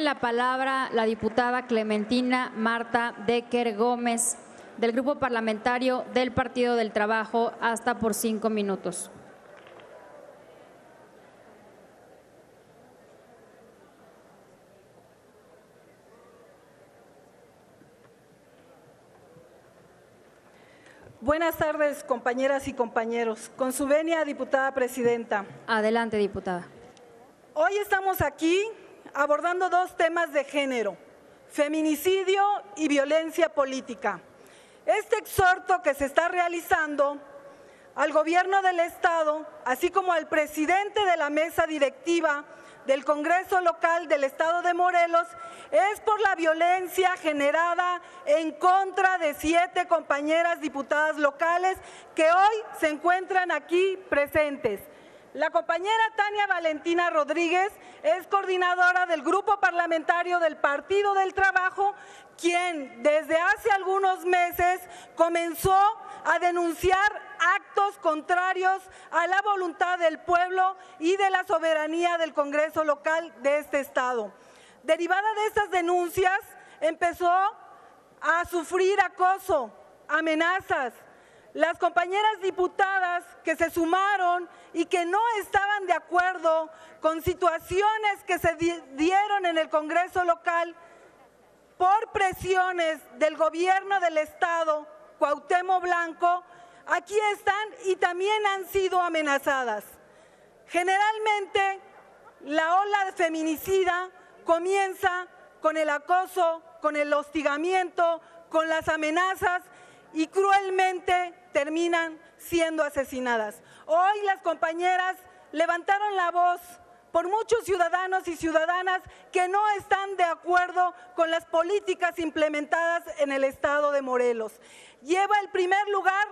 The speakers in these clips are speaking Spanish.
la palabra la diputada Clementina Marta Decker Gómez del Grupo Parlamentario del Partido del Trabajo hasta por cinco minutos. Buenas tardes, compañeras y compañeros. Con su venia, diputada presidenta. Adelante, diputada. Hoy estamos aquí abordando dos temas de género, feminicidio y violencia política. Este exhorto que se está realizando al gobierno del Estado, así como al presidente de la mesa directiva del Congreso local del Estado de Morelos, es por la violencia generada en contra de siete compañeras diputadas locales que hoy se encuentran aquí presentes. La compañera Tania Valentina Rodríguez es coordinadora del grupo parlamentario del Partido del Trabajo, quien desde hace algunos meses comenzó a denunciar actos contrarios a la voluntad del pueblo y de la soberanía del Congreso local de este Estado. Derivada de estas denuncias, empezó a sufrir acoso, amenazas, las compañeras diputadas que se sumaron y que no estaban de acuerdo con situaciones que se dieron en el Congreso local por presiones del gobierno del Estado, Cuauhtémoc Blanco, aquí están y también han sido amenazadas. Generalmente, la ola feminicida comienza con el acoso, con el hostigamiento, con las amenazas y cruelmente terminan siendo asesinadas. Hoy las compañeras levantaron la voz por muchos ciudadanos y ciudadanas que no están de acuerdo con las políticas implementadas en el estado de Morelos. Lleva el primer lugar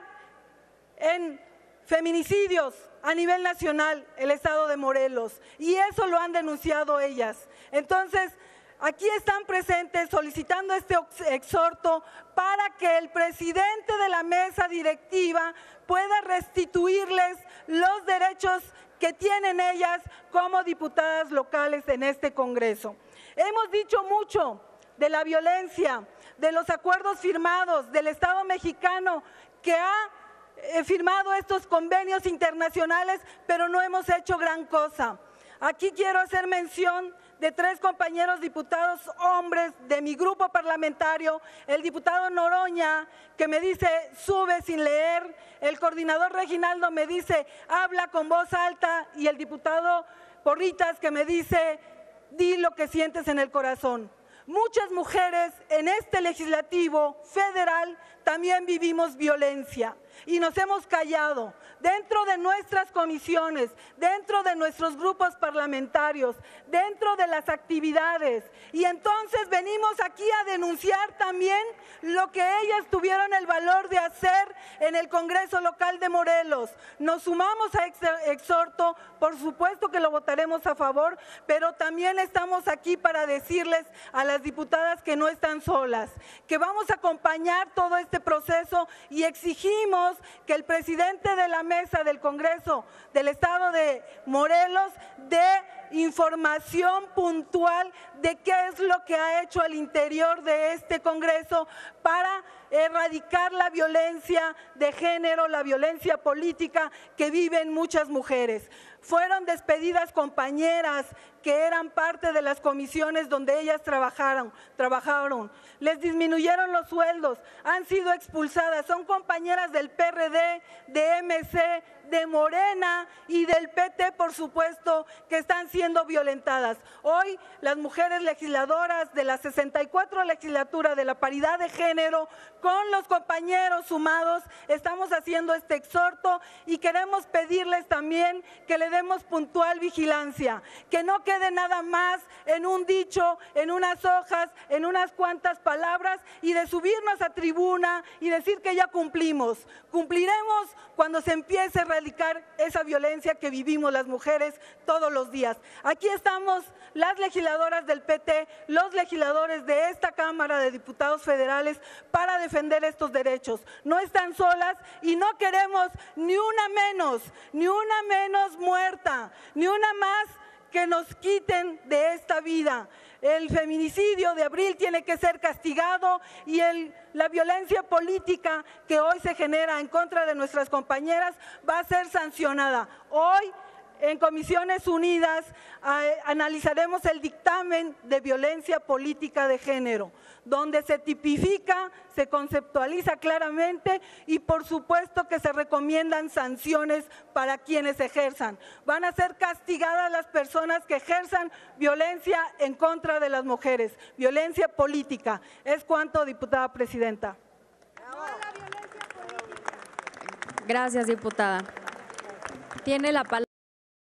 en feminicidios a nivel nacional el estado de Morelos y eso lo han denunciado ellas. Entonces, aquí están presentes solicitando este exhorto para que el presidente de la mesa directiva pueda restituirles los derechos que tienen ellas como diputadas locales en este Congreso. Hemos dicho mucho de la violencia, de los acuerdos firmados, del Estado mexicano que ha eh, firmado estos convenios internacionales, pero no hemos hecho gran cosa. Aquí quiero hacer mención de tres compañeros diputados hombres de mi grupo parlamentario, el diputado Noroña, que me dice, sube sin leer, el coordinador Reginaldo me dice, habla con voz alta, y el diputado Porritas, que me dice, di lo que sientes en el corazón. Muchas mujeres en este legislativo federal también vivimos violencia y nos hemos callado dentro de nuestras comisiones, dentro de nuestros grupos parlamentarios, dentro de las actividades. Y entonces venimos aquí a denunciar también lo que ellas tuvieron el valor de hacer en el Congreso local de Morelos. Nos sumamos a exhorto, por supuesto que lo votaremos a favor, pero también estamos aquí para decirles a las diputadas que no están solas, que vamos a acompañar todo este proceso y exigimos que el presidente de la mesa del Congreso del Estado de Morelos dé información puntual de qué es lo que ha hecho al interior de este Congreso para erradicar la violencia de género, la violencia política que viven muchas mujeres. Fueron despedidas compañeras que eran parte de las comisiones donde ellas trabajaron, trabajaron. Les disminuyeron los sueldos, han sido expulsadas, son compañeras del PRD, de MC, de Morena y del PT, por supuesto, que están siendo violentadas. Hoy las mujeres legisladoras de la 64 legislatura de la paridad de género, con los compañeros sumados, estamos haciendo este exhorto y queremos pedirles también que le demos puntual vigilancia, que no quede nada más en un dicho, en unas hojas, en unas cuantas palabras y de subirnos a tribuna y decir que ya cumplimos. Cumpliremos cuando se empiece a erradicar esa violencia que vivimos las mujeres todos los días. Aquí estamos las legisladoras del PT, los legisladores de esta Cámara de Diputados Federales para defender estos derechos. No están solas y no queremos ni una menos, ni una menos muerta, ni una más que nos quiten de esta vida. El feminicidio de abril tiene que ser castigado y la violencia política que hoy se genera en contra de nuestras compañeras va a ser sancionada. Hoy en Comisiones Unidas analizaremos el dictamen de violencia política de género, donde se tipifica, se conceptualiza claramente y por supuesto que se recomiendan sanciones para quienes ejerzan. Van a ser castigadas las personas que ejerzan violencia en contra de las mujeres, violencia política. Es cuanto, diputada presidenta. Gracias, diputada. Tiene la palabra.